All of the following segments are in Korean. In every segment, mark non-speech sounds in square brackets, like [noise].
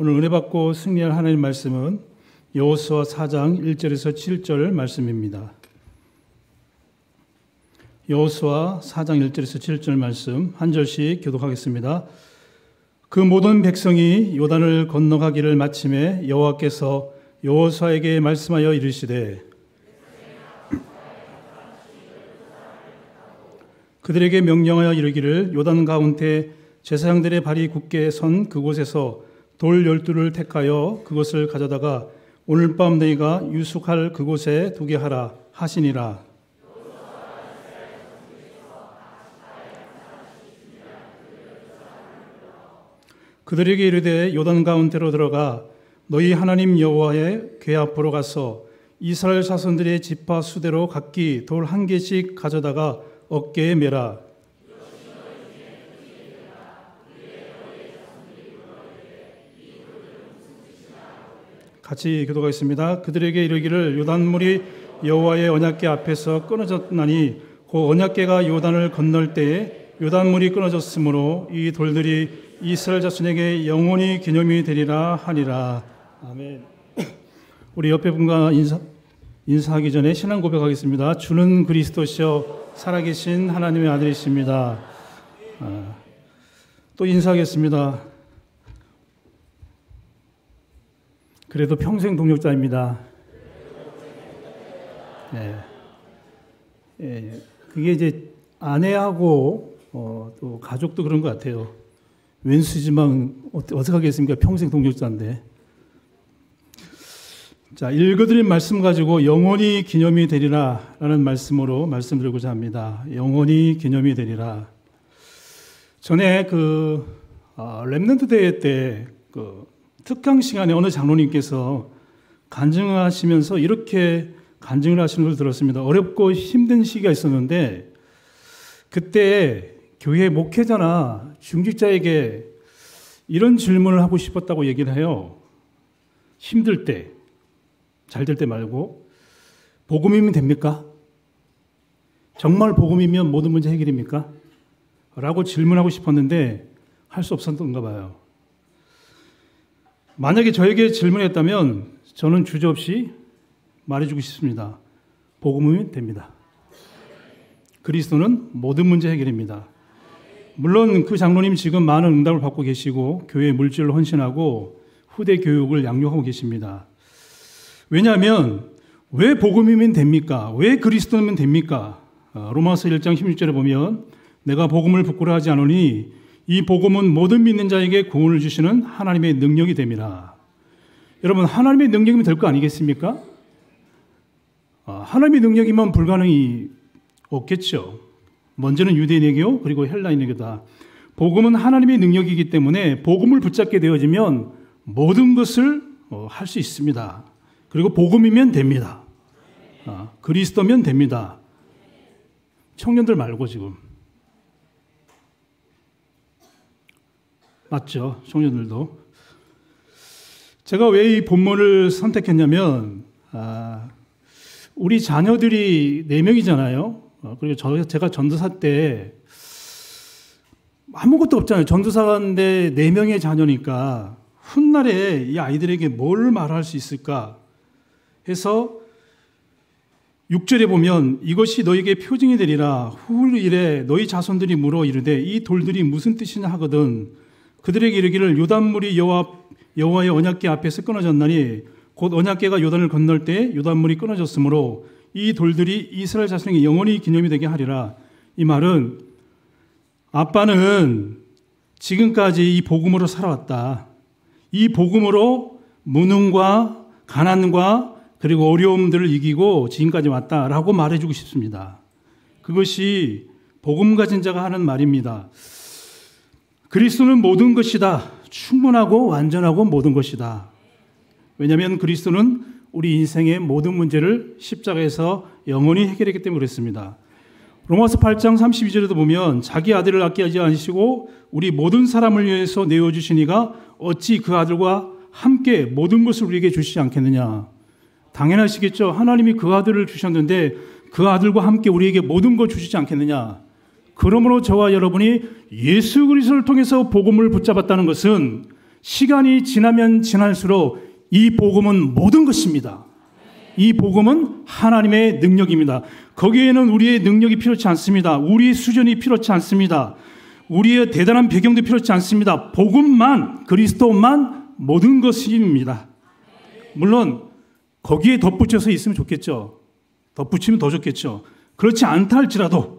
오늘 은혜 받고 승리할 하나님 말씀은 여호수아 4장 1절에서 7절 말씀입니다. 여호수아 4장 1절에서 7절 말씀 한 절씩 교독하겠습니다. 그 모든 백성이 요단을 건너가기를 마침에 여호와께서 여호수아에게 말씀하여 이르시되 그들에게 명령하여 이르기를 요단 가운데 제사장들의 발이 굳게 선 그곳에서 돌 열두를 택하여 그것을 가져다가 오늘 밤 너희가 유숙할 그곳에 두게 하라 하시니라. 그들에게 이르되 요단 가운데로 들어가 너희 하나님 여호와의 궤 앞으로 가서 이스라엘 자손들의 지파 수대로 각기 돌 한 개씩 가져다가 어깨에 메라. 같이 기도하겠습니다. 그들에게 이르기를 요단물이 여호와의 언약궤 앞에서 끊어졌나니 그 언약궤가 요단을 건널 때에 요단물이 끊어졌으므로 이 돌들이 이스라엘 자손에게 영원히 기념이 되리라 하니라. 아멘. 우리 옆에 분과 인사 인사하기 전에 신앙 고백하겠습니다. 주는 그리스도시요 살아계신 하나님의 아들이십니다. 아, 또 인사하겠습니다. 그래도 평생 동력자입니다. 네. 예, 그게 이제 아내하고 어, 또 가족도 그런 것 같아요. 왼수지만 어떻게 하겠습니까? 평생 동력자인데. 자, 읽어드린 말씀 가지고 영원히 기념이 되리라 라는 말씀으로 말씀드리고자 합니다. 영원히 기념이 되리라. 전에 그, 어, 랩런트 대회 때 그 특강 시간에 어느 장로님께서 간증하시면서 이렇게 간증을 하시는 걸 들었습니다. 어렵고 힘든 시기가 있었는데 그때 교회 목회자나 중직자에게 이런 질문을 하고 싶었다고 얘기를 해요. 힘들 때, 잘 될 때 말고, 복음이면 됩니까? 정말 복음이면 모든 문제 해결입니까? 라고 질문하고 싶었는데 할 수 없었던가 봐요. 만약에 저에게 질문했다면 저는 주저없이 말해주고 싶습니다. 복음이면 됩니다. 그리스도는 모든 문제 해결입니다. 물론 그 장로님 지금 많은 응답을 받고 계시고 교회 물질로 헌신하고 후대 교육을 양육하고 계십니다. 왜냐하면 왜 복음이면 됩니까? 왜 그리스도면 됩니까? 어, 로마서 1장 16절에 보면 내가 복음을 부끄러워하지 않으니 이 복음은 모든 믿는 자에게 구원을 주시는 하나님의 능력이 됩니다. 여러분, 하나님의 능력이면 될 거 아니겠습니까? 아, 하나님의 능력이면 불가능이 없겠죠. 먼저는 유대인에게요, 그리고 헬라인에게 다. 복음은 하나님의 능력이기 때문에 복음을 붙잡게 되어지면 모든 것을 어, 할수 있습니다. 그리고 복음이면 됩니다. 아, 그리스도면 됩니다. 청년들 말고 지금. 맞죠? 청년들도. 제가 왜 이 본문을 선택했냐면, 아, 우리 자녀들이 4명이잖아요. 어, 그리고 저, 제가 전도사 때 아무것도 없잖아요. 전도사인데 4명의 자녀니까 훗날에 이 아이들에게 뭘 말할 수 있을까 해서 6절에 보면 이것이 너에게 표징이 되리라 후일에 너희 자손들이 물어 이르되 이 돌들이 무슨 뜻이냐 하거든 그들에게 이르기를 요단물이 여호와 여호와의 언약궤 앞에서 끊어졌나니 곧 언약궤가 요단을 건널 때 요단물이 끊어졌으므로 이 돌들이 이스라엘 자손에게 영원히 기념이 되게 하리라. 이 말은 아빠는 지금까지 이 복음으로 살아왔다. 이 복음으로 무능과 가난과 그리고 어려움들을 이기고 지금까지 왔다라고 말해주고 싶습니다. 그것이 복음 가진 자가 하는 말입니다. 그리스도는 모든 것이다. 충분하고 완전하고 모든 것이다. 왜냐하면 그리스도는 우리 인생의 모든 문제를 십자가에서 영원히 해결했기 때문에 그렇습니다. 로마서 8장 32절에도 보면 자기 아들을 아끼지 않으시고 우리 모든 사람을 위해서 내어 주시니가 어찌 그 아들과 함께 모든 것을 우리에게 주시지 않겠느냐. 당연하시겠죠. 하나님이 그 아들을 주셨는데 그 아들과 함께 우리에게 모든 것 주시지 않겠느냐. 그러므로 저와 여러분이 예수 그리스도를 통해서 복음을 붙잡았다는 것은 시간이 지나면 지날수록 이 복음은 모든 것입니다. 이 복음은 하나님의 능력입니다. 거기에는 우리의 능력이 필요치 않습니다. 우리의 수준이 필요치 않습니다. 우리의 대단한 배경도 필요치 않습니다. 복음만, 그리스도만 모든 것입니다. 물론 거기에 덧붙여서 있으면 좋겠죠. 덧붙이면 더 좋겠죠. 그렇지 않다 할지라도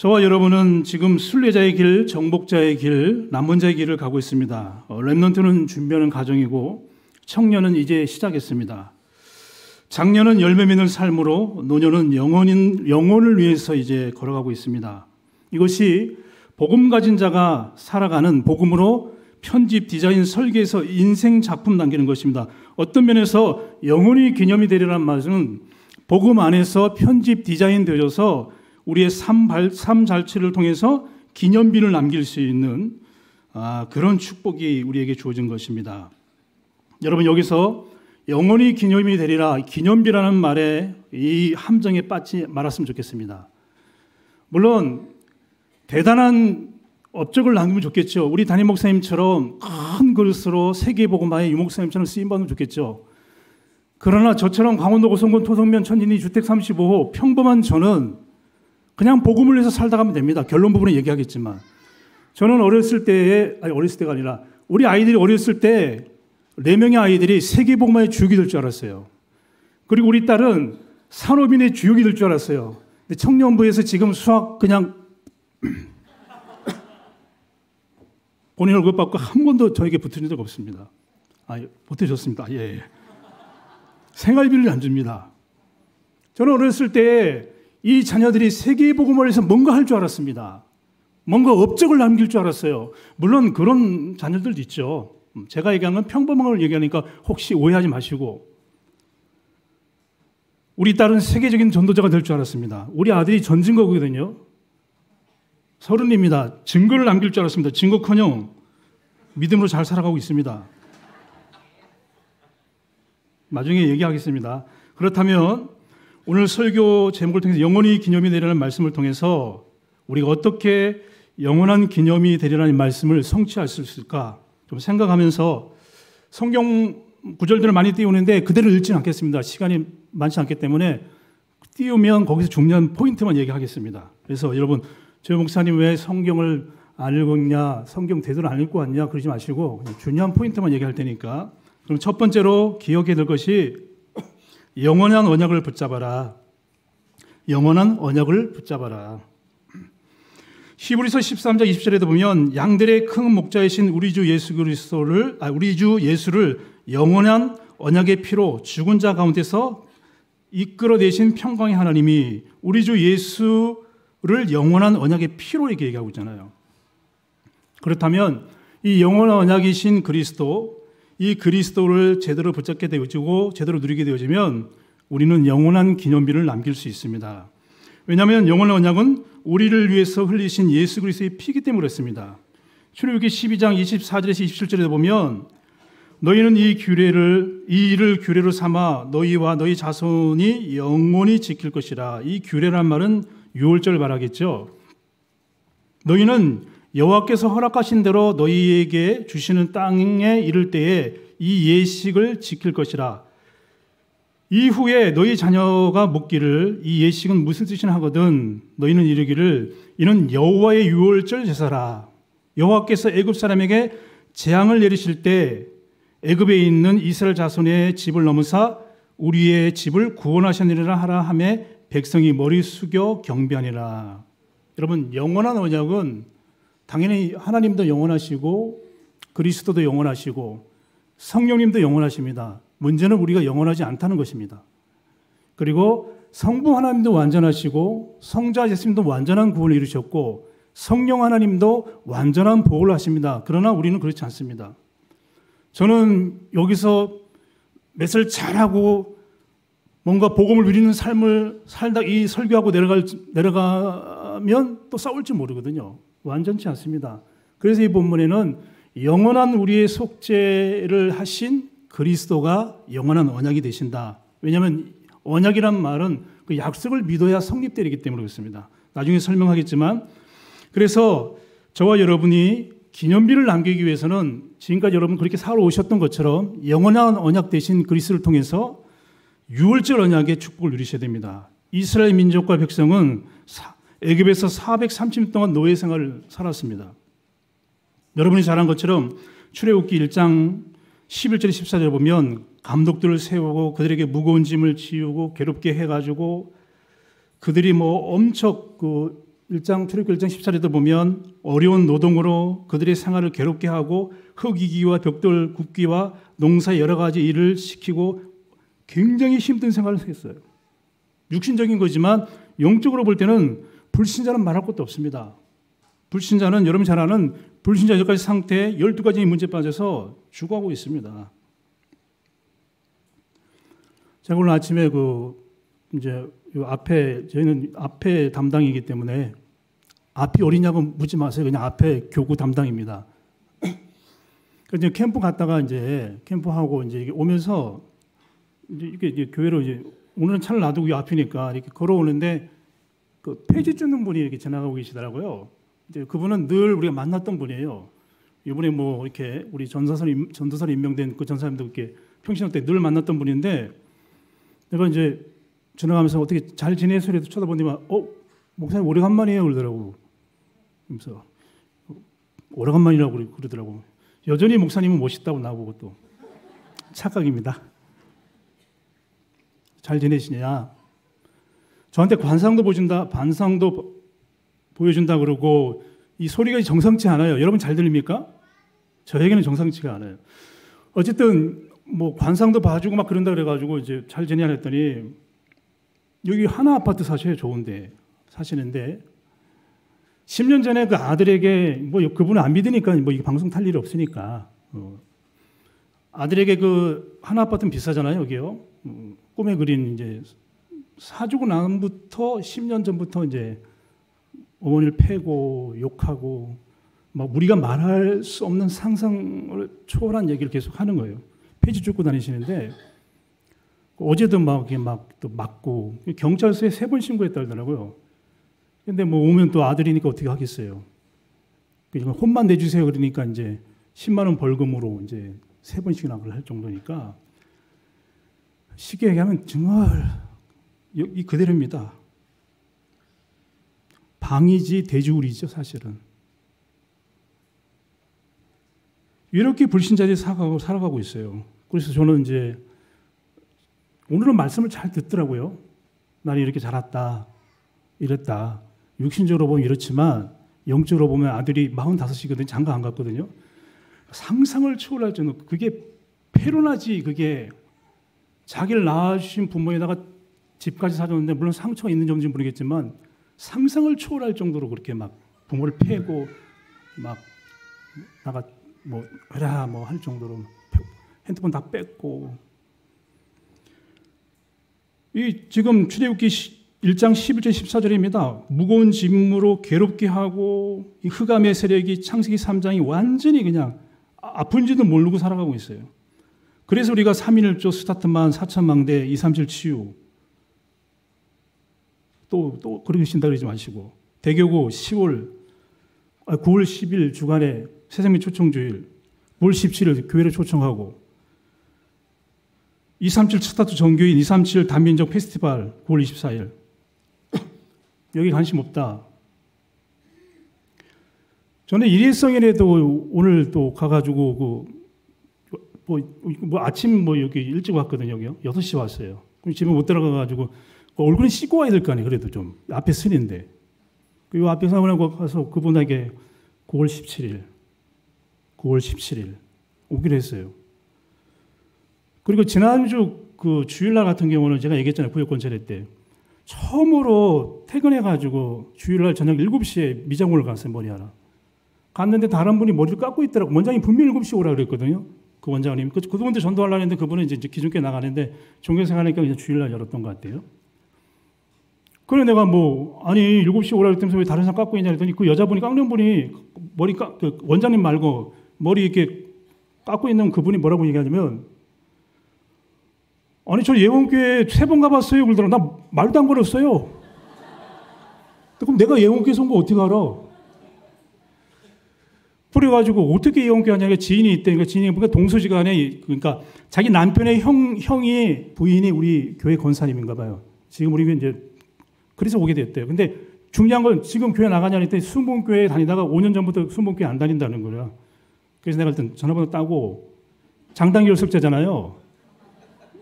저와 여러분은 지금 순례자의 길, 정복자의 길, 남문자의 길을 가고 있습니다. 어, 랩런트는 준비하는 과정이고 청년은 이제 시작했습니다. 장년은 열매 맺는 삶으로 노년은 영혼인 영혼을 위해서 이제 걸어가고 있습니다. 이것이 복음 가진 자가 살아가는 복음으로 편집, 디자인, 설계에서 인생 작품 남기는 것입니다. 어떤 면에서 영혼이 개념이 되리라는 말은 복음 안에서 편집, 디자인 되어서 우리의 삶, 삶 자체를 통해서 기념비를 남길 수 있는 아, 그런 축복이 우리에게 주어진 것입니다. 여러분 여기서 영원히 기념이 되리라 기념비라는 말에 이 함정에 빠지 말았으면 좋겠습니다. 물론 대단한 업적을 남기면 좋겠죠. 우리 담임 목사님처럼 큰 그릇으로 세계복음화의 유목사님처럼 쓰임받으면 좋겠죠. 그러나 저처럼 강원도 고성군 토성면 천진이 주택 35호 평범한 저는 그냥 복음을 위해서 살다 가면 됩니다. 결론 부분은 얘기하겠지만. 저는 어렸을 때에, 아니, 어렸을 때가 아니라, 우리 아이들이 어렸을 때, 네 명의 아이들이 세계복음화의 주역이 될 줄 알았어요. 그리고 우리 딸은 산업인의 주역이 될 줄 알았어요. 근데 청년부에서 지금 수학 그냥 [coughs] 본인 월급 받고 한 번도 저에게 붙은 적 없습니다. 아, 보태줬습니다. 예, 예. 생활비를 안 줍니다. 저는 어렸을 때 이 자녀들이 세계의 복음을 해서 뭔가 할 줄 알았습니다. 뭔가 업적을 남길 줄 알았어요. 물론 그런 자녀들도 있죠. 제가 얘기하는 건 평범한 걸 얘기하니까 혹시 오해하지 마시고 우리 딸은 세계적인 전도자가 될 줄 알았습니다. 우리 아들이 전진거거든요. 서른입니다. 증거를 남길 줄 알았습니다. 증거커녕 믿음으로 잘 살아가고 있습니다. 나중에 얘기하겠습니다. 그렇다면 오늘 설교 제목을 통해서 영원히 기념이 되리라는 말씀을 통해서 우리가 어떻게 영원한 기념이 되리라는 말씀을 성취할 수 있을까 좀 생각하면서 성경 구절들을 많이 띄우는데 그대로 읽지는 않겠습니다. 시간이 많지 않기 때문에 띄우면 거기서 중요한 포인트만 얘기하겠습니다. 그래서 여러분 저 목사님 왜 성경을 안 읽었냐, 성경 대대로 안 읽고 왔냐 그러지 마시고 중요한 포인트만 얘기할 테니까 그럼 첫 번째로 기억해야 될 것이 영원한 언약을 붙잡아라. 영원한 언약을 붙잡아라. 히브리서 13장 20절에도 보면 양들의 큰 목자이신 우리 주 예수 그리스도를 아, 우리 주 예수를 영원한 언약의 피로 죽은 자 가운데서 이끌어내신 평강의 하나님이 우리 주 예수를 영원한 언약의 피로 이렇게 얘기하고 있잖아요. 그렇다면 이 영원한 언약이신 그리스도 이 그리스도를 제대로 붙잡게 되어지고 제대로 누리게 되어지면 우리는 영원한 기념비를 남길 수 있습니다. 왜냐하면 영원한 언약은 우리를 위해서 흘리신 예수 그리스도의 피기 때문에 그렇습니다. 출애굽기 12장 24절에서 27절에 보면 너희는 이 규례를 이 일을 규례로 삼아 너희와 너희 자손이 영원히 지킬 것이라. 이 규례란 말은 유월절 말하겠죠. 너희는 여호와께서 허락하신 대로 너희에게 주시는 땅에 이를 때에 이 예식을 지킬 것이라. 이후에 너희 자녀가 묻기를 이 예식은 무슨 뜻이나 하거든 너희는 이르기를 이는 여호와의 유월절 제사라. 여호와께서 애굽 사람에게 재앙을 내리실 때 애굽에 있는 이스라엘 자손의 집을 넘으사 우리의 집을 구원하셨느니라 하라 함에 백성이 머리 숙여 경배하니라. 여러분 영원한 언약은 당연히 하나님도 영원하시고 그리스도도 영원하시고 성령님도 영원하십니다. 문제는 우리가 영원하지 않다는 것입니다. 그리고 성부 하나님도 완전하시고 성자 예수님도 완전한 구원을 이루셨고 성령 하나님도 완전한 복을 하십니다. 그러나 우리는 그렇지 않습니다. 저는 여기서 몇을 잘하고 뭔가 복음을 누리는 삶을 살다 이 설교하고 내려갈 내려가면 또 싸울지 모르거든요. 완전치 않습니다. 그래서 이 본문에는 영원한 우리의 속죄를 하신 그리스도가 영원한 언약이 되신다. 왜냐하면 언약이란 말은 그 약속을 믿어야 성립되기 때문에 그렇습니다. 나중에 설명하겠지만 그래서 저와 여러분이 기념비를 남기기 위해서는 지금까지 여러분 그렇게 살아오셨던 것처럼 영원한 언약 대신 그리스를 통해서 유월절 언약의 축복을 누리셔야 됩니다. 이스라엘 민족과 백성은 애굽에서 430년 동안 노예 생활을 살았습니다. 여러분이 잘 한 것처럼 출애굽기 1장 11절 14절 보면 감독들을 세우고 그들에게 무거운 짐을 지우고 괴롭게 해 가지고 그들이 뭐 엄청 그 1장 출애굽기 1장 14절에도 보면 어려운 노동으로 그들의 생활을 괴롭게 하고 흙이기와 벽돌 굽기와 농사 여러 가지 일을 시키고 굉장히 힘든 생활을 했어요. 육신적인 거지만 영적으로 볼 때는 불신자는 말할 것도 없습니다. 불신자는 여러분 잘 아는 불신자 여기까지 상태에 12가지 문제 빠져서 죽어가고 있습니다. 제가 오늘 아침에 그 이제 앞에 저희는 앞에 담당이기 때문에 앞이 어리냐고 묻지 마세요. 그냥 앞에 교구 담당입니다. 그래서 캠프 갔다가 이제 캠프하고 이제 오면서 이제 이게 교회로 이제 오늘은 차를 놔두고 앞이니까 이렇게 걸어오는데 그 폐지 쫓는 분이 이렇게 지나가고 계시더라고요. 이제 그분은 늘 우리가 만났던 분이에요. 이번에 뭐 이렇게 우리 전사선 전도사로 임명된 그 전사님도 이렇게 평신호 때늘 만났던 분인데 내가 이제 지나가면서 어떻게 잘 지내소리도 쳐다보니까 어 목사님 오래간만이에요 그러더라고. 그래서 오래간만이라고 그러더라고. 여전히 목사님은 멋있다고 나보고 또 착각입니다. 잘 지내시냐? 저한테 관상도 보여준다, 반상도 보여준다 그러고 이 소리가 정상치 않아요. 여러분 잘 들립니까? 저에게는 정상치가 않아요. 어쨌든 뭐 관상도 봐주고 막 그런다 그래가지고 이제 잘 지내냐 했더니 여기 하나 아파트 사셔요 좋은데 사시는데 10년 전에 그 아들에게 뭐 그분을 안 믿으니까 뭐 이 방송 탈 일이 없으니까 어. 아들에게 그 하나 아파트는 비싸잖아요 여기요 음, 꿈에 그린 이제 사주고 난부터 10년 전부터 이제 어머니를 패고 욕하고 막 우리가 말할 수 없는 상상을 초월한 얘기를 계속 하는 거예요. 폐지 쫓고 다니시는데 어제도 막 이렇게 막또 맞고 경찰서에 세 번 신고했다더라고요. 근데 뭐 오면 또 아들이니까 어떻게 하겠어요. 그러니까 혼만 내주세요 그러니까 이제 10만 원 벌금으로 이제 세 번씩이나 할 정도니까 쉽게 얘기하면 정말 이 그대로입니다. 방이지 대주울이죠 사실은. 이렇게 불신자들이 살아가고, 있어요. 그래서 저는 이제 오늘은 말씀을 잘 듣더라고요. 나는 이렇게 자랐다. 이랬다. 육신적으로 보면 이렇지만 영적으로 보면 아들이 45이거든요. 장가 안 갔거든요. 상상을 초월할 정도 그게 페로나지 그게 자기를 낳아주신 부모에다가 집까지 사줬는데 물론 상처가 있는 점인지 모르겠지만 상상을 초월할 정도로 그렇게 막 부모를 패고 막 나가 뭐 해라 뭐 할 정도로 핸드폰 다 뺐고 이 지금 출애굽기 1장 11절 14절입니다. 무거운 짐으로 괴롭게 하고 이 흑암의 세력이 창세기 3장이 완전히 그냥 아픈지도 모르고 살아가고 있어요. 그래서 우리가 3일조 스타트만 4천망대 237 치유 또, 또 그렇게 신다 그러지 마시고 대교구 10월 9월 10일 주간에 세상민 초청 주일 9월 17일 교회를 초청하고 237 스타트 정교인 237 단민족 페스티벌 9월 24일 [coughs] 여기 관심 없다. 저는 일일성일에도 오늘 또 가가지고 그, 뭐, 뭐 아침 뭐 여기 일찍 왔거든요. 여기요. 6시 왔어요. 그럼 집에 못 들어가가지고 그 얼굴이 씻고 와야 될 거 아니에요. 그래도 좀. 앞에 스인데. 그 앞에 사람하고 가서 그분에게 9월 17일, 9월 17일 오기로 했어요. 그리고 지난주 그 주일날 같은 경우는 제가 얘기했잖아요. 구역권 차례 때. 처음으로 퇴근해가지고 주일날 저녁 7시에 미장원을 갔어요. 머리 하나. 갔는데 다른 분이 머리를 깎고 있더라고. 원장이 분명히 7시 오라 그랬거든요. 그 원장님. 그, 그분한테 전도하려고 했는데 그분은 이제 기존께 나가는데 종교생활하니까 그냥 주일날 열었던 것 같아요. 그래 내가 뭐 아니 7시 오라 그랬다면서 왜 다른 사람 깎고 있냐 했더니 그 여자분이 깎는 분이 머리 깎, 그 원장님 말고 머리 이렇게 깎고 있는 그분이 뭐라고 얘기하냐면 아니 저 예원교회 세 번 가봤어요. 그러더라 나 말도 안 걸었어요. 그럼 내가 예원교회 온거 어떻게 알아? 그래가지고 어떻게 예원교회 하냐니까 지인이 있다니까 지인이 그러니까 동서지간에 그러니까 자기 남편의 형 형이 부인이 우리 교회 권사님인가 봐요. 지금 우리 이제 그래서 오게 됐대요. 근데 중요한 건 지금 교회 나가냐 했더니 순봉교회 다니다가 5년 전부터 순봉교회 안 다닌다는 거야. 그래서 내가 일단 전화번호 따고 장단기 열석자잖아요.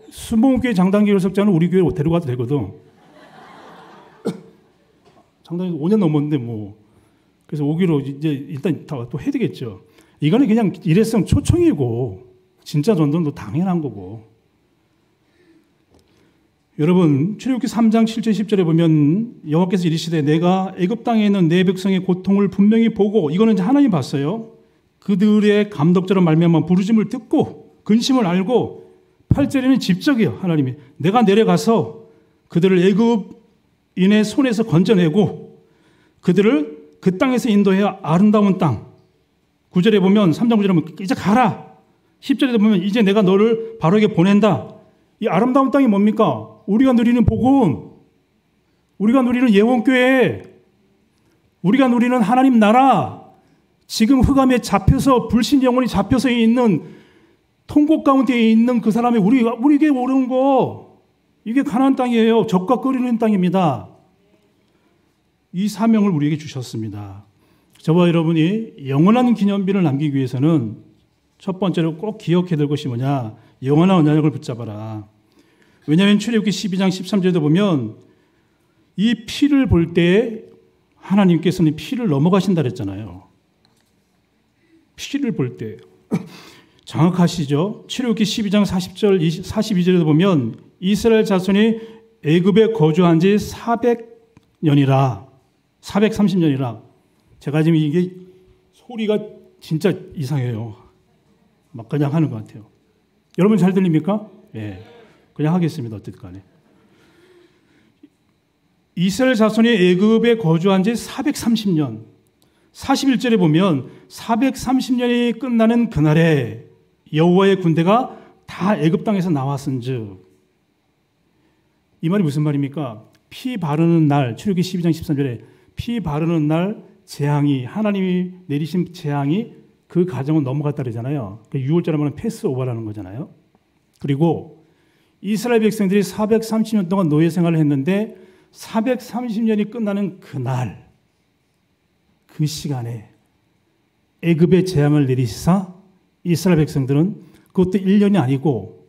순봉교회 장단기 열석자는 우리 교회로 데려가도 되거든. [coughs] 장단기 5년 넘었는데 뭐 그래서 오기로 이제 일단 또 해야 되겠죠. 이거는 그냥 일회성 초청이고 진짜 전도는 당연한 거고. 여러분 출애굽기 3장 7절 10절에 보면 여호와께서 이르시되 내가 애굽 땅에 있는 내 백성의 고통을 분명히 보고 이거는 이제 하나님 봤어요. 그들의 감독자로 말미암아 부르짐을 듣고 근심을 알고 8절에는 직접이요 하나님이 내가 내려가서 그들을 애굽인의 손에서 건져내고 그들을 그 땅에서 인도해야 아름다운 땅. 9절에 보면 3장 9절에 보면 이제 가라. 10절에 보면 이제 내가 너를 바로에게 보낸다. 이 아름다운 땅이 뭡니까? 우리가 누리는 복음. 우리가 누리는 예원교회. 우리가 누리는 하나님 나라. 지금 흑암에 잡혀서 불신 영혼이 잡혀서 있는 통곡 가운데 있는 그 사람이 우리가 우리에게 오른 거 이게 가나안 땅이에요. 적과 끓이는 땅입니다. 이 사명을 우리에게 주셨습니다. 저와 여러분이 영원한 기념비를 남기기 위해서는 첫 번째로 꼭 기억해야 될 것이 뭐냐? 영원한 언약을 붙잡아라. 왜냐하면 출애굽기 12장 13절에도 보면 이 피를 볼 때 하나님께서는 피를 넘어가신다 그랬잖아요. 피를 볼 때. 정확하시죠? 출애굽기 12장 40절 42절에도 보면 이스라엘 자손이 애굽에 거주한 지 400년이라 430년이라 제가 지금 이게 소리가 진짜 이상해요. 막 그냥 하는 것 같아요. 여러분 잘 들립니까? 예. 그냥 하겠습니다. 어쨌든 간에. 이스라엘 자손이 애굽에 거주한 지 430년. 41절에 보면 430년이 끝나는 그날에 여호와의 군대가 다 애굽 땅에서 나왔은즉 이 말이 무슨 말입니까? 피 바르는 날 출애굽기 12장 13절에 피 바르는 날 재앙이 하나님이 내리신 재앙이 그 가정을 넘어갔다 그러잖아요. 그 6월절에 말하면 패스오버라는 거잖아요. 그리고 이스라엘 백성들이 430년 동안 노예 생활을 했는데 430년이 끝나는 그날 그 시간에 애굽의 재앙을 내리시사 이스라엘 백성들은 그것도 1년이 아니고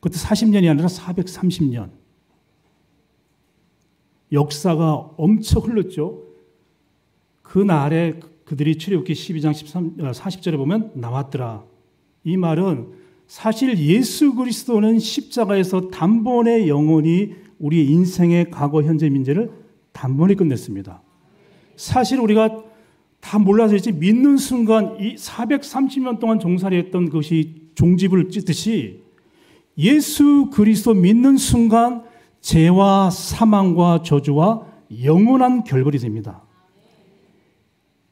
그것도 40년이 아니라 430년 역사가 엄청 흘렀죠. 그 날에 그들이 출애굽기 12장 13, 40절에 어, 보면 나왔더라. 이 말은 사실 예수 그리스도는 십자가에서 단번에 영원히 우리 인생의 과거, 현재, 민재를 단번에 끝냈습니다. 사실 우리가 다 몰라서 있지 믿는 순간 이 430년 동안 종살이 했던 것이 종집을 찢듯이 예수 그리스도 믿는 순간 죄와 사망과 저주와 영원한 결벌이 됩니다.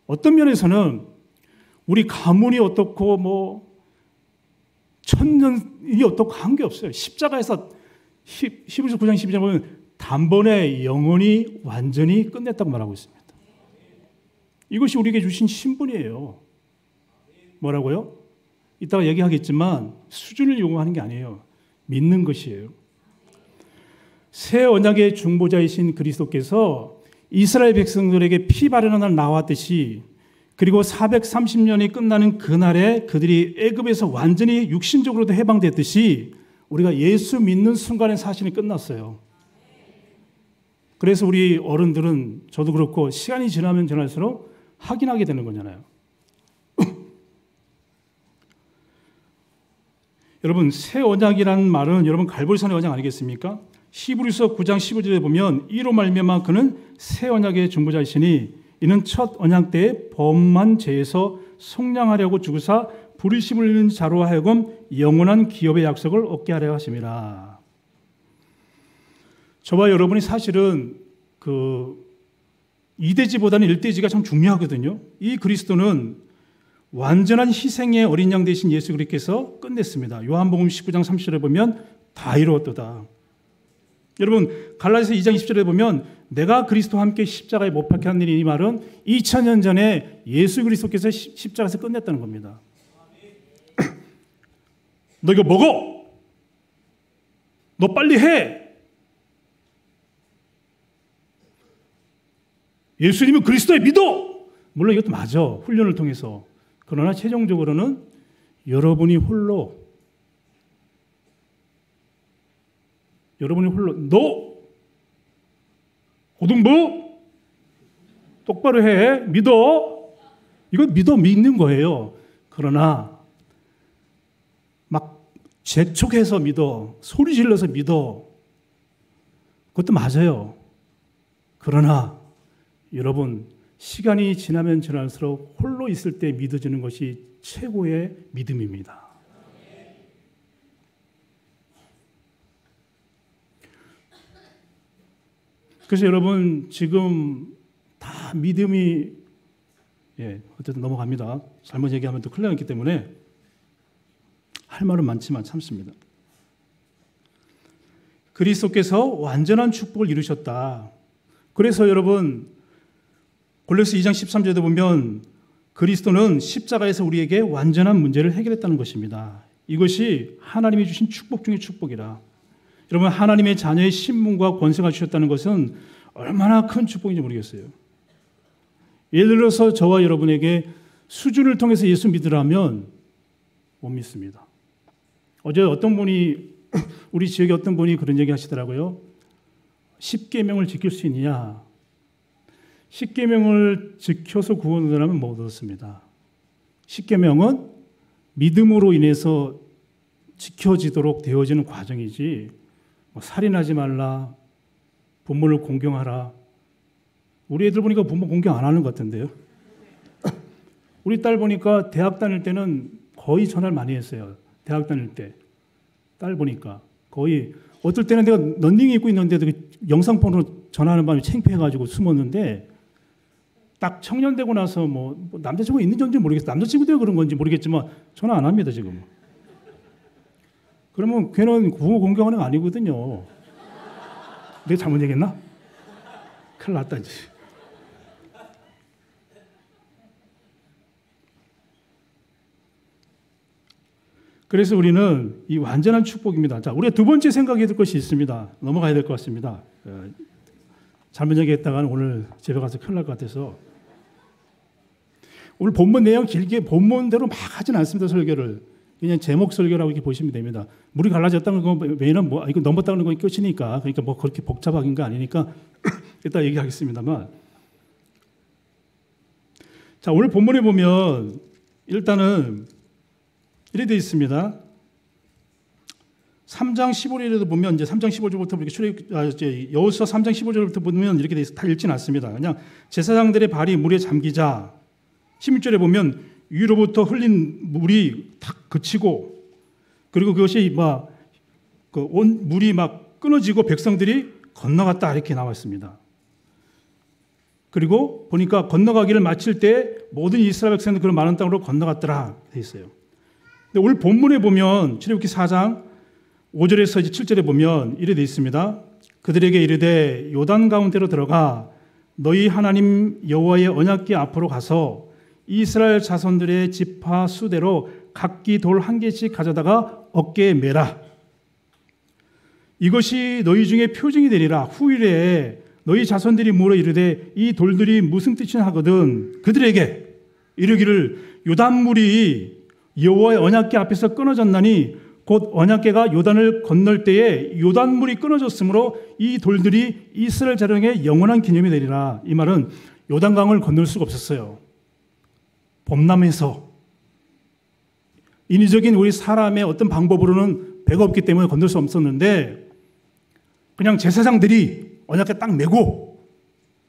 어떤 면에서는 우리 가문이 어떻고 뭐 천년이 어떻고 한 게 없어요. 십자가에서 히브리서 9장 12장 보면 단번에 영원히 완전히 끝냈다고 말하고 있습니다. 이것이 우리에게 주신 신분이에요. 뭐라고요? 이따가 얘기하겠지만 수준을 요구하는 게 아니에요. 믿는 것이에요. 새 언약의 중보자이신 그리스도께서 이스라엘 백성들에게 피 바르는 날 나왔듯이 그리고 430년이 끝나는 그날에 그들이 애굽에서 완전히 육신적으로도 해방됐듯이 우리가 예수 믿는 순간에 사실이 끝났어요. 그래서 우리 어른들은 저도 그렇고 시간이 지나면 지날수록 확인하게 되는 거잖아요. [clears throat] 여러분 새 언약이라는 말은 여러분 갈보리산의 언약 아니겠습니까? 히브리서 9장 15절에 보면 이로 말미암아 그는 새 언약의 중보자이시니 이는 첫 언약 때 범한 죄에서 속량하려고 죽으사 부르심을 입는 자로 하여금 영원한 기업의 약속을 얻게 하려 하심이라. 저와 여러분이 사실은 그 2대지보다는 1대지가 참 중요하거든요. 이 그리스도는 완전한 희생의 어린 양 대신 예수 그리스도께서 끝냈습니다. 요한복음 19장 30절에 보면 다 이루었도다. 여러분 갈라디아서 2장 20절에 보면 내가 그리스도와 함께 십자가에 못 박혀 하느니 이 말은 2000년 전에 예수 그리스도께서 십자가에서 끝냈다는 겁니다. [clears throat] 너 이거 먹어! 너 빨리 해! 예수님은 그리스도의 믿어! 물론 이것도 맞아. 훈련을 통해서. 그러나 최종적으로는 여러분이 홀로 여러분이 홀로 너 고등부 똑바로 해 믿어 이거 믿어 믿는 거예요. 그러나 막 재촉해서 믿어 소리 질러서 믿어 그것도 맞아요. 그러나 여러분 시간이 지나면 지날수록 홀로 있을 때 믿어지는 것이 최고의 믿음입니다. 그래서 여러분 지금 다 믿음이 예 어쨌든 넘어갑니다. 잘못 얘기하면 또 큰일 나기 때문에 할 말은 많지만 참습니다. 그리스도께서 완전한 축복을 이루셨다. 그래서 여러분 골로새 2장 13절에 보면 그리스도는 십자가에서 우리에게 완전한 문제를 해결했다는 것입니다. 이것이 하나님이 주신 축복 중의 축복이라. 여러분 하나님의 자녀의 신분과 권세가 주셨다는 것은 얼마나 큰 축복인지 모르겠어요. 예를 들어서 저와 여러분에게 수준을 통해서 예수 믿으라면 못 믿습니다. 어제 어떤 분이 [clears throat] 우리 지역에 어떤 분이 그런 얘기 하시더라고요. 10계명을 지킬 수 있느냐? 10계명을 지켜서 구원을 하면 못 얻었습니다. 10계명은 믿음으로 인해서 지켜지도록 되어지는 과정이지 뭐 살인하지 말라, 부모를 공경하라. 우리 애들 보니까 부모 공경 안 하는 것 같은데요. [clears throat] 우리 딸 보니까 대학 다닐 때는 거의 전화를 많이 했어요. 대학 다닐 때. 딸 보니까 거의 어떨 때는 내가 런닝 입고 있는데도 그 영상폰으로 전화하는 밤에 창피해가지고 숨었는데 딱 청년 되고 나서 뭐, 뭐 남자친구 있는지 없는지 모르겠어. 남자친구 때문에 그런 건지 모르겠지만 전화 안 합니다, 지금. 그러면 걔는 부모 공경하는 거 아니거든요. 내가 잘못 얘기했나? 큰일 났다, 이제. 그래서 우리는 이 완전한 축복입니다. 자, 우리가 두 번째 생각해야 될 것이 있습니다. 넘어가야 될 것 같습니다. 어, 잘못 얘기했다가는 오늘 집에 가서 큰일 날 것 같아서. 오늘 본문 내용 길게 본문대로 막 하진 않습니다, 설교를. 그냥 제목 설교라고 이렇게 보시면 됩니다. 물이 갈라졌다는 거 왜냐면 뭐 이거 넘었다는 건 끝이니까 그러니까 뭐 그렇게 복잡한 게 아니니까 [clears throat] 이따 얘기하겠습니다만 자 오늘 본문에 보면 일단은 이래 되어 있습니다. 3장 15절에도 보면 이제 3장 15절부터 이렇게 출애 아, 이제 여호수아 3장 15절부터 보면 이렇게 돼 있어 다 읽진 않습니다. 그냥 제사장들의 발이 물에 잠기자 16절에 보면 위로부터 흘린 물이 탁 그치고 그리고 그것이 막 그 온 물이 막 끊어지고 백성들이 건너갔다 이렇게 나와 있습니다. 그리고 보니까 건너가기를 마칠 때 모든 이스라엘 백성들 그런 많은 땅으로 건너갔더라 돼 있어요. 근데 오늘 본문에 보면 출애굽기 4장 5절에서 이제 7절에 보면 이래 돼 있습니다. 그들에게 이르되 요단 가운데로 들어가 너희 하나님 여호와의 언약궤 앞으로 가서 이스라엘 자손들의 지파 수대로 각기 돌 한 개씩 가져다가 어깨에 매라. 이것이 너희 중에 표징이 되리라. 후일에 너희 자손들이 물어 이르되 이 돌들이 무슨 뜻이냐 하거든 그들에게 이르기를 요단물이 여호와의 언약궤 앞에서 끊어졌나니 곧 언약궤가 요단을 건널 때에 요단물이 끊어졌으므로 이 돌들이 이스라엘 자령의 영원한 기념이 되리라. 이 말은 요단강을 건널 수가 없었어요. 범람해서 인위적인 우리 사람의 어떤 방법으로는 배가 없기 때문에 건널 수 없었는데 그냥 제사장들이 언약궤 딱 메고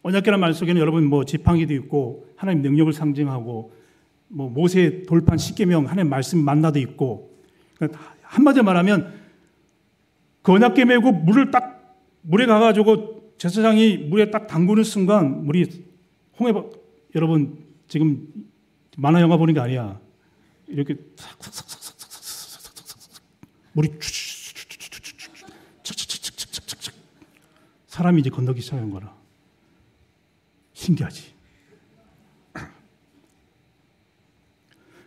언약궤란 말 속에는 여러분 뭐 지팡이도 있고 하나님 능력을 상징하고 뭐 모세 돌판 십계명 하나님 말씀 만나도 있고 그러니까 한마디로 말하면 그 언약궤 메고 물을 딱 물에 가가지고 제사장이 물에 딱 담그는 순간 물이 홍해 여러분 지금 만화 영화 보는 게 아니야. 이렇게 물이 사람이 이제 건너기 시작한 거라. 신기하지.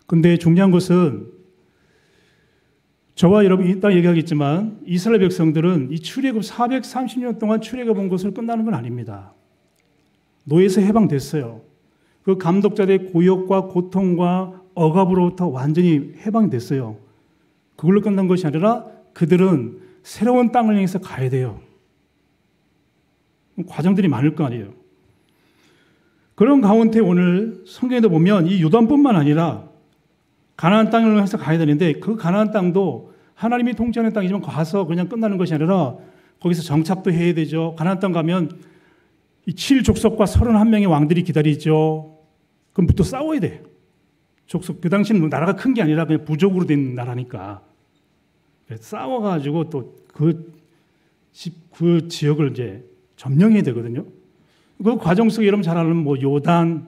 근데 중요한 것은 저와 여러분 이따 얘기하겠지만 이스라엘 백성들은 이 출애굽 430년 동안 출애굽 온 것을 끝나는 건 아닙니다. 노예에서 해방됐어요. 그 감독자들의 고역과 고통과 억압으로부터 완전히 해방됐어요. 그걸로 끝난 것이 아니라 그들은 새로운 땅을 향해서 가야 돼요. 과정들이 많을 거 아니에요. 그런 가운데 오늘 성경에도 보면 이 요단뿐만 아니라 가나안 땅을 해서 가야 되는데 그 가나안 땅도 하나님이 통치하는 땅이지만 가서 그냥 끝나는 것이 아니라 거기서 정착도 해야 되죠. 가나안 땅 가면 이 7족속과 31명의 왕들이 기다리죠. 그럼 또 싸워야 돼. 족속 그 당시는 나라가 큰 게 아니라 그냥 부족으로 된 나라니까. 싸워가지고 또그 그 지역을 이제 점령해야 되거든요. 그 과정 속에 여러분 잘 아는 뭐 요단,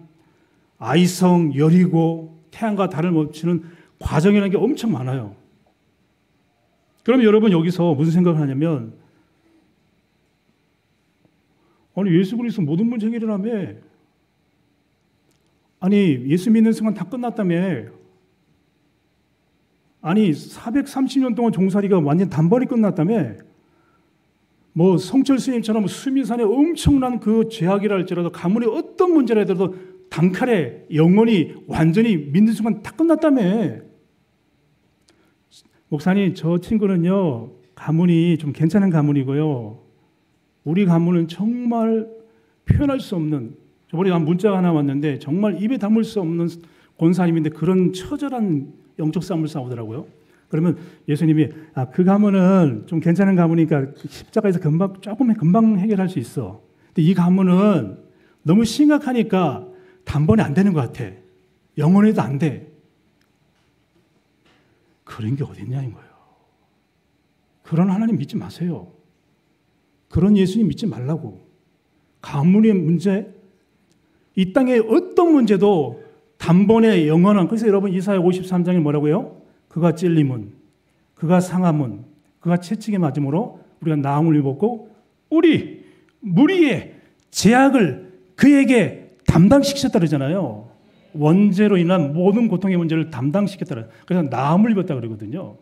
아이성, 여리고, 태양과 달을 멈추는 과정이라는 게 엄청 많아요. 그럼 여러분 여기서 무슨 생각을 하냐면 아니 예수 그리스도 모든 문제 해결하며 아니 예수 믿는 순간 다 끝났다며 아니 430년 동안 종살이가 완전 단번에 끝났다며 뭐 성철 스님처럼 수미산에 엄청난 그 죄악이라 할지라도 가문의 어떤 문제라 하더라도 단칼에 영원히 완전히 믿는 순간 다 끝났다며. 목사님, 저 친구는요, 가문이 좀 괜찮은 가문이고요. 우리 가문은 정말 표현할 수 없는, 저번에 한 문자가 하나 왔는데 정말 입에 담을 수 없는 권사님인데 그런 처절한 영적 싸움을 싸우더라고요. 그러면 예수님이 아, 그 가문은 좀 괜찮은 가문이니까 십자가에서 금방 조금 금방 해결할 수 있어. 근데 이 가문은 너무 심각하니까 단번에 안 되는 것 같아. 영원히도 안 돼. 그런 게 어딨냐는 거예요. 그런 하나님 믿지 마세요. 그런 예수님 믿지 말라고. 가문의 문제, 이 땅의 어떤 문제도 단번에 영원한, 그래서 여러분 이사야 53장에 뭐라고요? 그가 찔림은, 그가 상함은, 그가 채찍에 맞음으로 우리가 나음을 입었고, 우리 무리의 제약을 그에게 담당시켰다 그러잖아요. 원죄로 인한 모든 고통의 문제를 담당시켰다. 그래서 나음을 입었다 그러거든요.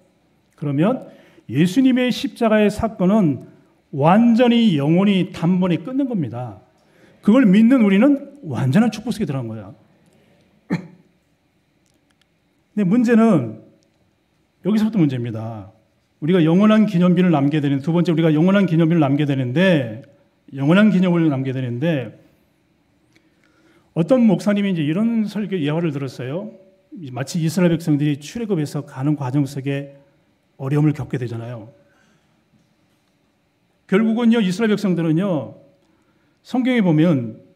그러면 예수님의 십자가의 사건은 완전히 영원히 단번에 끊는 겁니다. 그걸 믿는 우리는 완전한 축복 속에 들어간 거야. 근데 문제는 여기서부터 문제입니다. 우리가 영원한 기념비를 남게 되는 두 번째 우리가 영원한 기념비를 남게 되는데 영원한 기념을 남게 되는데 어떤 목사님이 이제 이런 설교 예화를 들었어요. 마치 이스라엘 백성들이 출애굽에서 가는 과정 속에 어려움을 겪게 되잖아요. 결국은요 이스라엘 백성들은요 성경에 보면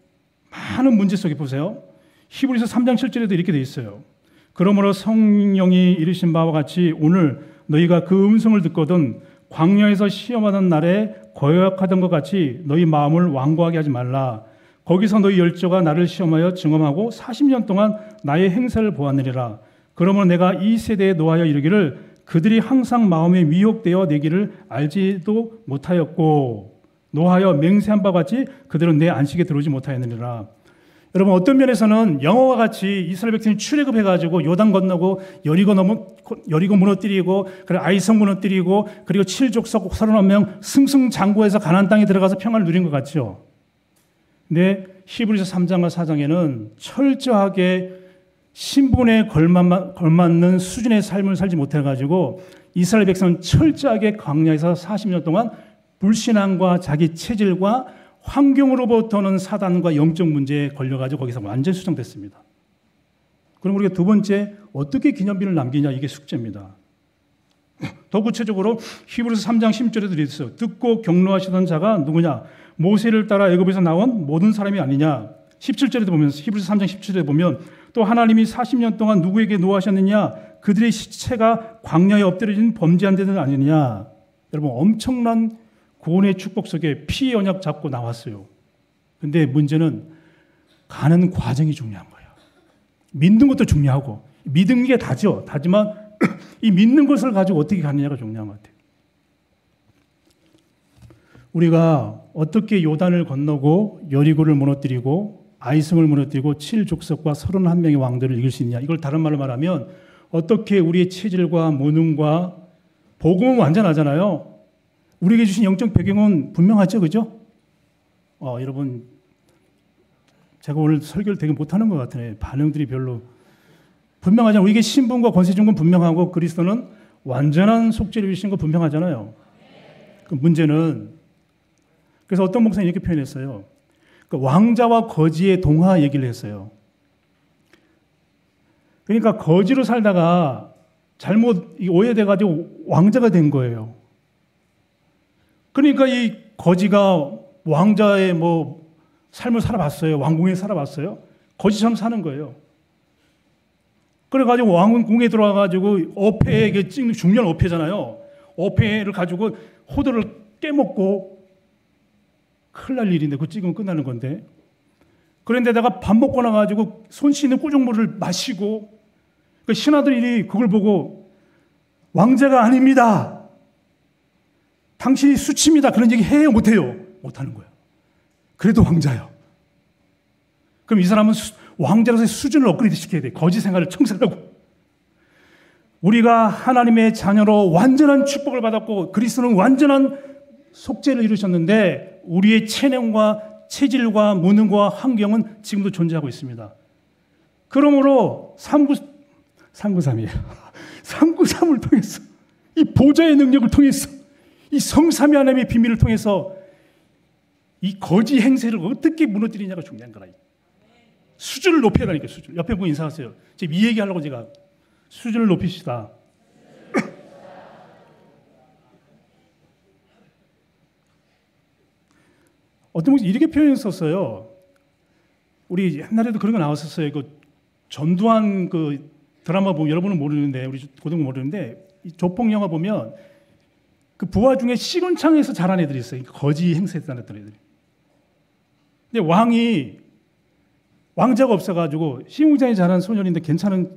많은 문제 속에 보세요. 히브리서 3장 7절에도 이렇게 돼 있어요. 그러므로 성령이 이르신 바와 같이 오늘 너희가 그 음성을 듣거든 광야에서 시험하던 날에 거역하던 것 같이 너희 마음을 완고하게 하지 말라. 거기서 너희 열조가 나를 시험하여 증험하고 40년 동안 나의 행사를 보았느니라. 그러면 내가 이 세대에 노하여 이르기를 그들이 항상 마음에 미혹되어 내기를 알지도 못하였고 노하여 맹세한 바 같이 그들은 내 안식에 들어오지 못하였느니라. 여러분 어떤 면에서는 영어와 같이 이스라엘 백성이 출애굽해 가지고 요단 건너고 여리고 넘어 여리고 무너뜨리고 그리고 아이성 무너뜨리고 그리고 칠족석 31명 승승장구해서 가나안 땅에 들어가서 평안을 누린 것 같죠. 근데 히브리서 3장과 4장에는 철저하게 신분에 걸맞는 수준의 삶을 살지 못해 가지고 이스라엘 백성은 철저하게 광야에서 40년 동안 불신앙과 자기 체질과 환경으로부터는 사단과 영적 문제에 걸려가지고 거기서 완전 수정됐습니다. 그럼 우리가 두 번째 어떻게 기념비를 남기냐 이게 숙제입니다. 더 구체적으로 히브리서 3장 10절에도 되어 있어요. 듣고 경로하시던 자가 누구냐? 모세를 따라 애굽에서 나온 모든 사람이 아니냐. 17절에도 보면 히브리서 3장 17절에 보면 또 하나님이 40년 동안 누구에게 노하셨느냐? 그들의 시체가 광야에 엎드려진 범죄한 데는 아니냐. 여러분 엄청난 구원의 축복 속에 피 언약 잡고 나왔어요. 근데 문제는 가는 과정이 중요한 거예요. 믿는 것도 중요하고 믿는 게 다죠. 다지만 이 믿는 것을 가지고 어떻게 가느냐가 중요한 것 같아요. 우리가 어떻게 요단을 건너고 여리고를 무너뜨리고 아이성을 무너뜨리고 7족속과 31명의 왕들을 이길 수 있느냐. 이걸 다른 말로 말하면 어떻게 우리의 체질과 무능과 복음은 완전하잖아요. 우리에게 주신 영적 배경은 분명하죠. 그죠? 어, 여러분 제가 오늘 설교를 되게 못하는 것 같아요. 반응들이 별로 분명하잖아요. 우리에게 신분과 권세 준 건 분명하고 그리스도는 완전한 속죄를 주신 거 분명하잖아요. 그 문제는 그래서 어떤 목사님 이렇게 표현했어요. 그 왕자와 거지의 동화 얘기를 했어요. 그러니까 거지로 살다가 잘못 오해돼가지고 왕자가 된 거예요. 그러니까 이 거지가 왕자의 뭐 삶을 살아봤어요. 왕궁에 살아봤어요. 거지처럼 사는 거예요. 그래가지고 왕궁에 들어와가지고 어패에게 찍는 중년 어패잖아요. 어패를 가지고 호도를 깨먹고 큰일 날 일인데 그 찍으면 끝나는 건데. 그런데다가 밥 먹고 나가지고 손 씻는 꾸중물을 마시고 그 신하들이 그걸 보고 왕자가 아닙니다. 당신이 수치입니다. 그런 얘기 해요? 못해요? 못하는 거야. 그래도 왕자요. 그럼 이 사람은 수, 왕자로서의 수준을 업그레이드 시켜야 돼. 거지 생활을 청산하고. 우리가 하나님의 자녀로 완전한 축복을 받았고 그리스도는 완전한 속죄를 이루셨는데 우리의 체념과 체질과 무능과 환경은 지금도 존재하고 있습니다. 그러므로 39, 393이에요. 393을 통해서 이 보좌의 능력을 통해서 이 성삼위 하나님의 비밀을 통해서 이 거지 행세를 어떻게 무너뜨리냐가 중요한 거라. 수준을 높여야 하니까 수준. 옆에 분 인사하세요. 지금 이 얘기하려고 제가 수준을 높이시다. [coughs] 어떤 분이 이렇게 표현했었어요. 우리 옛날에도 그런 거 나왔었어요. 그 전두환 그 드라마 보면 여러분은 모르는데 우리 고등 모르는데 조폭 영화 보면 그 부하 중에 시건창에서 자란 애들이 있어요. 거지 행세했던 애들이. 근데 왕이 왕자가 없어가지고 시궁장에 자란 소년인데 괜찮은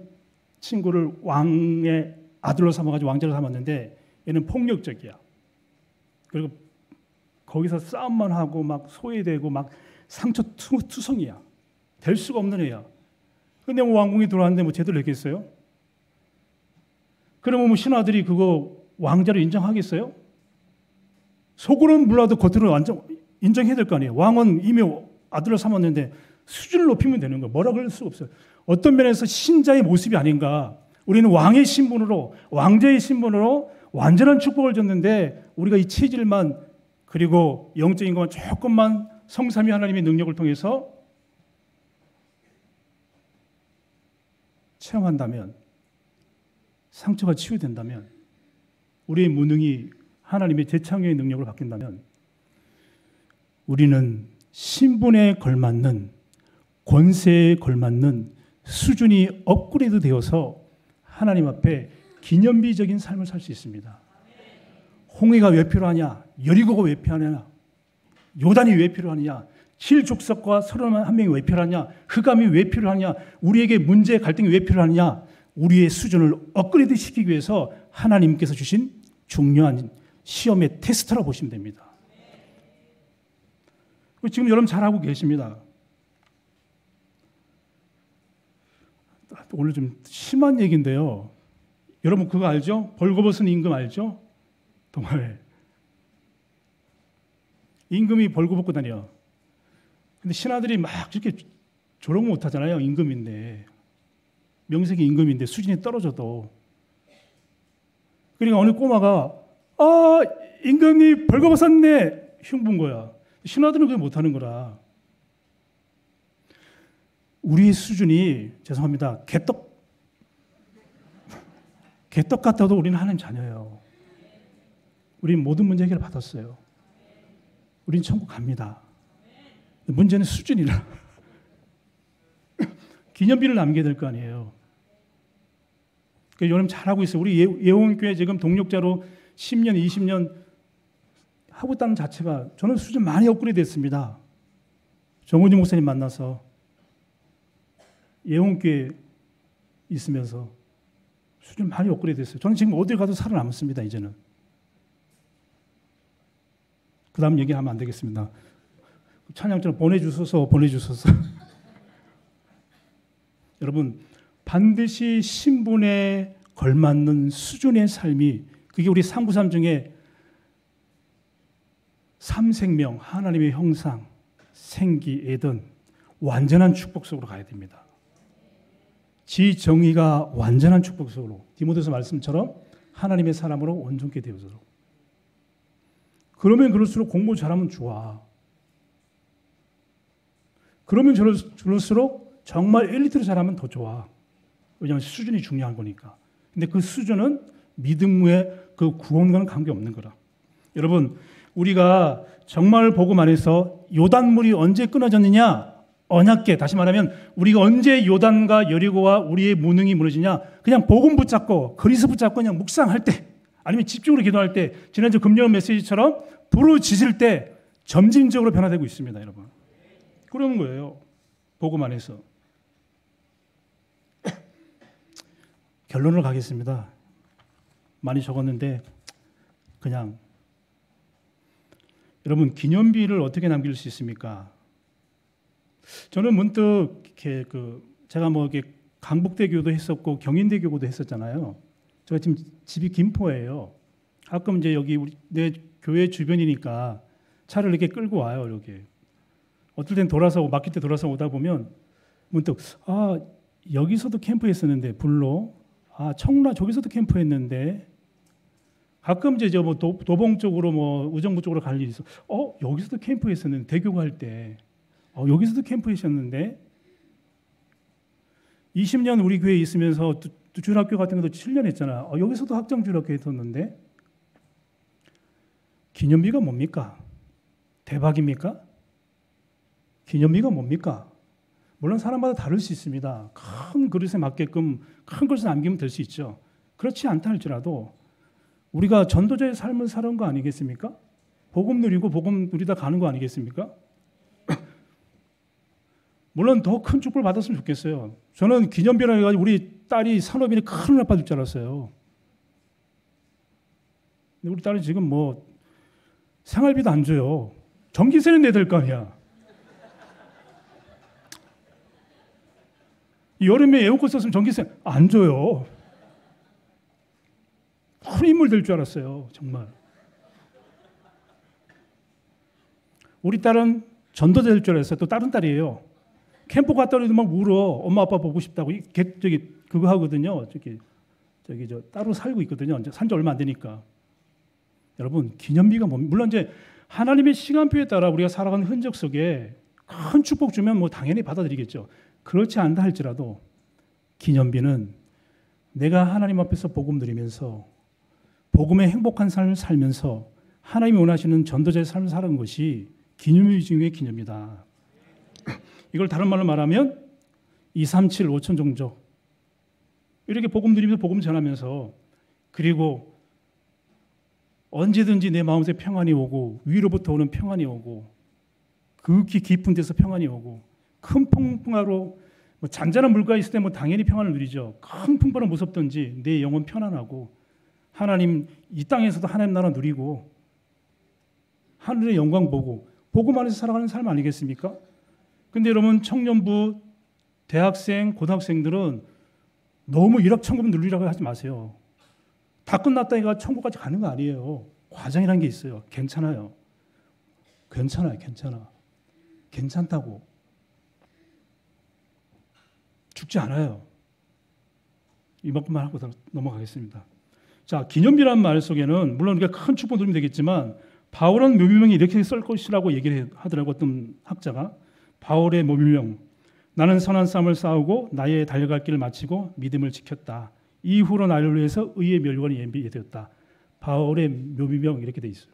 친구를 왕의 아들로 삼아가지고 왕자로 삼았는데 얘는 폭력적이야. 그리고 거기서 싸움만 하고 막 소외되고 막 상처 투성이야. 될 수가 없는 애야. 근데 뭐 왕궁에 들어왔는데 뭐 제대로 했겠어요? 그러면 뭐 신하들이 그거 왕자로 인정하겠어요? 속으로는 몰라도 겉으로 완전 인정해야 될 거 아니에요. 왕은 이미 아들을 삼았는데 수준을 높이면 되는 거예요. 뭐라 그럴 수 없어요. 어떤 면에서 신자의 모습이 아닌가. 우리는 왕의 신분으로, 왕자의 신분으로 완전한 축복을 줬는데 우리가 이 체질만 그리고 영적인 것만 조금만 성삼위 하나님의 능력을 통해서 체험한다면 상처가 치유된다면 우리의 무능이 하나님의 재창조의 능력을 바뀐다면 우리는 신분에 걸맞는 권세에 걸맞는 수준이 업그레이드 되어서 하나님 앞에 기념비적인 삶을 살 수 있습니다. 홍해가 왜 필요하냐? 여리고가 왜 필요하냐? 요단이 왜 필요하냐? 칠족석과 서른 한 명이 왜 필요하냐? 흑암이 왜 필요하냐? 우리에게 문제 갈등이 왜 필요하냐? 우리의 수준을 업그레이드 시키기 위해서 하나님께서 주신 중요한 시험의 테스트라 보시면 됩니다. 지금 여러분 잘하고 계십니다. 오늘 좀 심한 얘기인데요. 여러분 그거 알죠? 벌거벗은 임금 알죠? 동화에. 임금이 벌거벗고 다녀. 근데 신하들이 막 이렇게 조롱 못 하잖아요. 임금인데. 명색이 임금인데 수준이 떨어져도. 그러니까 어느 꼬마가 아, 임금이 벌거벗었네. 흉분 거야. 신하들은 그게 못 하는 거라. 우리 수준이 죄송합니다. 개떡 개떡 같아도 우리는 하는 자녀예요. 우리 모든 문제 해결 받았어요. 우린 천국 갑니다. 문제는 수준이라. [laughs] 기념비를 남겨야 될거 아니에요. 그래서 요즘 잘하고 있어요. 우리 예원교회 지금 동력자로 10년, 20년 하고 있다는 자체가 저는 수준 많이 업그레이드 됐습니다. 정우진 목사님 만나서 예원교회 있으면서 수준 많이 업그레이드 됐어요. 저는 지금 어딜 가도 살아남습니다, 이제는. 그 다음 얘기하면 안 되겠습니다. 찬양처럼 보내주소서, 보내주소서. [laughs] 여러분 반드시 신분에 걸맞는 수준의 삶이 그게 우리 상부삼 중에 삼생명 하나님의 형상 생기 에든 완전한 축복 속으로 가야 됩니다. 지 정의가 완전한 축복 속으로 디모데서 말씀처럼 하나님의 사람으로 온전케 되어도록 그러면 그럴수록 공부 잘하면 좋아. 그러면 저럴수록 정말 엘리트로 잘하면 더 좋아. 왜냐하면 수준이 중요한 거니까. 근데 그 수준은 믿음의 그 구원과는 관계없는 거라. 여러분, 우리가 정말 복음 안에서 요단물이 언제 끊어졌느냐? 언약계 다시 말하면 우리가 언제 요단과 여리고와 우리의 무능이 무너지냐? 그냥 복음 붙잡고 그리스 붙잡고 그냥 묵상할 때 아니면 집중으로 기도할 때 지난주 금요 메시지처럼 부르짖을 때 점진적으로 변화되고 있습니다, 여러분. 그러는 거예요. 복음 안에서. 결론을 가겠습니다. 많이 적었는데 그냥 여러분 기념비를 어떻게 남길 수 있습니까? 저는 문득 이렇게 그 제가 뭐 이렇게 강북대교도 했었고 경인대교도 했었잖아요. 제가 지금 집이 김포예요. 가끔 이제 여기 우리 내 교회 주변이니까 차를 이렇게 끌고 와요, 이렇게. 어떨 땐 돌아서 막힐 때 돌아서 오다 보면 문득 아 여기서도 캠프했었는데 불로 아 청라 저기서도 캠프했는데 가끔 이제 뭐 도, 도봉 쪽으로 뭐 우정부 쪽으로 갈 일이 있어. 어 여기서도 캠프했었는데 대교 갈 때. 어 여기서도 캠프했었는데 20년 우리 교회에 있으면서 주일학교 같은 것도 7년 했잖아. 어, 여기서도 학장 주일학교 했었는데 기념비가 뭡니까? 대박입니까? 기념비가 뭡니까? 물론 사람마다 다를 수 있습니다. 큰 그릇에 맞게끔 큰 것을 남기면 될 수 있죠. 그렇지 않다 할지라도 우리가 전도자의 삶을 사는 거 아니겠습니까? 복음 누리고 복음 누리다 가는 거 아니겠습니까? [clears throat] 물론 더 큰 축복을 받았으면 좋겠어요. 저는 기념비라 해가지고 우리 딸이 산업인에 큰 은혜 받을 줄 알았어요. 근데 우리 딸은 지금 뭐 생활비도 안 줘요. 전기세는 내야 될 거 아니야. 여름에 에어컨 썼으면 전기세 안 줘요. 큰 인물 될 줄 알았어요. 정말. 우리 딸은 전도자 될 줄 알았어요. 또 다른 딸이에요. 캠프 갔다 오더니 막 울어. 엄마 아빠 보고 싶다고. 저기 그거 하거든요. 저기 저기 저 따로 살고 있거든요. 산지 얼마 안 되니까. 여러분 기념비가 뭐 물론 이제 하나님의 시간표에 따라 우리가 살아가는 흔적 속에 큰 축복 주면 뭐 당연히 받아들이겠죠. 그렇지 않다 할지라도 기념비는 내가 하나님 앞에서 복음 드리면서 복음의 행복한 삶을 살면서 하나님이 원하시는 전도자의 삶을 사는 것이 기념비 중의 기념이다. 이걸 다른 말로 말하면 2, 3, 7, 5천 종족 이렇게 복음 드리면서 복음 전하면서 그리고 언제든지 내 마음에 평안이 오고 위로부터 오는 평안이 오고 극히 깊은 데서 평안이 오고 큰 풍파로 뭐 잔잔한 물가 있을 때 뭐 당연히 평안을 누리죠. 큰 풍파는 무섭든지 내 영혼 편안하고 하나님 이 땅에서도 하나님 나라 누리고 하늘의 영광 보고 안에서 살아가는 삶 아니겠습니까? 근데 여러분 청년부 대학생 고등학생들은 너무 일확천금 누리라고 하지 마세요. 다 끝났다 니까 천국까지 가는 거 아니에요. 과정이라는 게 있어요. 괜찮아요. 괜찮아요. 괜찮아. 괜찮다고. 죽지 않아요. 이만큼만 하고 넘어가겠습니다. 자, 기념비란 말 속에는 물론 우리가 큰 축복 누리면 되겠지만 바울은 묘비명이 이렇게 쓸 것이라고 얘기를 하더라고 어떤 학자가 바울의 묘비명 나는 선한 싸움을 싸우고 나의 달려갈 길을 마치고 믿음을 지켰다. 이후로 나를 위해서 의의 멸관이 예비되었다. 바울의 묘비명 이렇게 돼 있어요.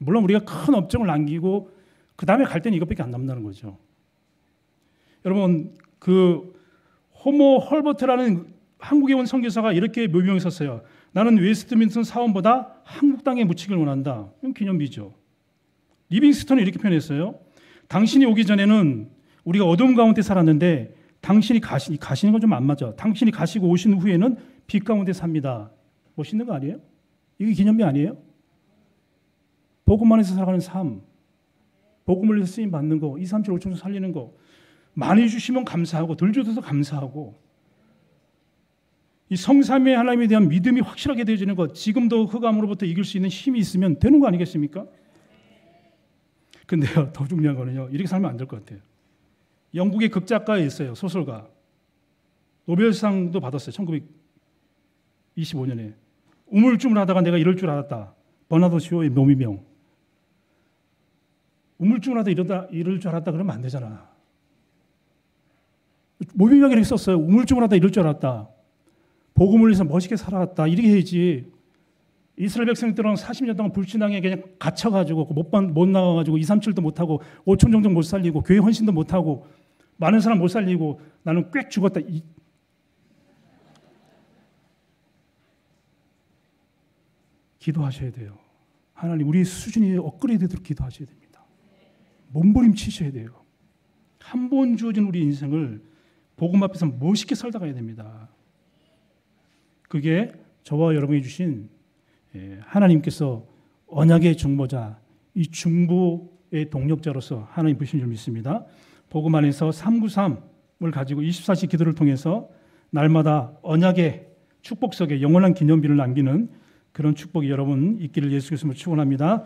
물론 우리가 큰 업적을 남기고 그 다음에 갈 때는 이것밖에 안 남는다는 거죠. 여러분 그 호머 헐버트라는 한국에 온 선교사가 이렇게 묘비명을 썼어요. 나는 웨스트민스터 사원보다 한국 땅에 묻히길 원한다. 기념비죠. 리빙스턴은 이렇게 표현했어요. 당신이 오기 전에는 우리가 어둠 가운데 살았는데 당신이 가시, 가시는 건 좀 안 맞아. 당신이 가시고 오신 후에는 빛 가운데 삽니다. 멋있는 거 아니에요? 이게 기념비 아니에요? 복음 안에서 살아가는 삶. 복음을 위해서 쓰임 받는 거, 2, 3, 7, 5천 살리는 거. 많이 주시면 감사하고 덜 주셔서 감사하고 이 성삼의 하나님에 대한 믿음이 확실하게 되어지는 것 지금도 흑암으로부터 이길 수 있는 힘이 있으면 되는 거 아니겠습니까? 근데요 더 중요한 거는요 이렇게 살면 안 될 것 같아요. 영국의 극작가에 있어요 소설가 노벨상도 받았어요 1925년에 우물쭈물하다가 내가 이럴 줄 알았다 버나드 쇼의 묘미명 우물쭈물하다 이러다 이럴 줄 알았다 그러면 안 되잖아. 묘미명이 이렇게 썼어요 우물쭈물 하다 이럴 줄 알았다. 복음을 위해서 멋있게 살아갔다 이렇게 해야지. 이스라엘 백성들은 40년 동안 불신앙에 그냥 갇혀가지고 못, 못 나가가지고 2, 3, 7도 못하고 5천 정도 못 살리고 교회 헌신도 못하고 많은 사람 못 살리고 나는 꽥 죽었다. 이... 기도하셔야 돼요. 하나님 우리 수준이 업그레이드 되도록 기도하셔야 됩니다. 몸부림치셔야 돼요. 한 번 주어진 우리 인생을 복음 앞에서 멋있게 살다 가야 됩니다. 그게 저와 여러분이 주신 예, 하나님께서 언약의 중보자, 이 중보의 동력자로서 하나님 부신 줄 믿습니다. 복음 안에서 393을 가지고 24시 기도를 통해서 날마다 언약의 축복석에 영원한 기념비를 남기는 그런 축복이 여러분 있기를 예수 그리스도로 축원합니다.